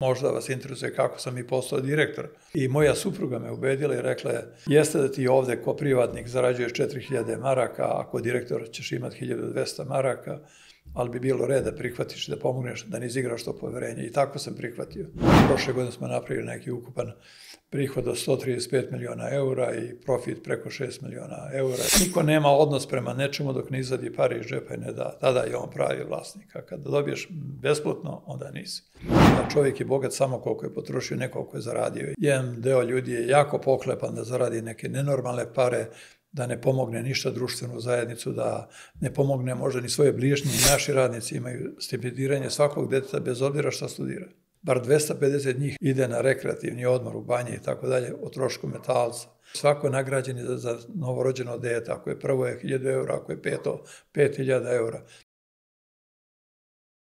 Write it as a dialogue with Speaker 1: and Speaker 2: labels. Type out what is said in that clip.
Speaker 1: Možda vas interesuje kako sam i postao direktor. I moja supruga me ubedila i rekla je, jeste da ti ovde ko privatnik zarađuješ 4000 maraka, a ko direktor ćeš imati 1200 maraka, ali bi bilo red da prihvatiš da pomogneš, da ne izigraš to poverenje. I tako sam prihvatio. Prošle godine smo napravili neki ukupan prihod od 135 miliona eura i profit preko 6 miliona eura. Niko nema odnos prema nečemu dok ne izvadi pare iz džepa i ne da. Tada je on pravi vlasnik. A kada dobiješ besplatno, onda nisi. Da čovjek je bogat samo koliko je potrošio, ne koliko je zaradio. Jedan deo ljudi je jako poklepan da zaradi neke nenormalne pare, da ne pomogne ništa društvenu zajednicu, da ne pomogne možda ni svoje bližnje. Naši radnici imaju stipendiranje svakog deteta bez obzira šta studira. Bar 250 njih ide na rekreativni odmor u banje i tako dalje o trošku metalca. Svako je nagrađen za, za novorođeno dete. Ako je prvo je 1000 eura, ako je peto, 5000 eura.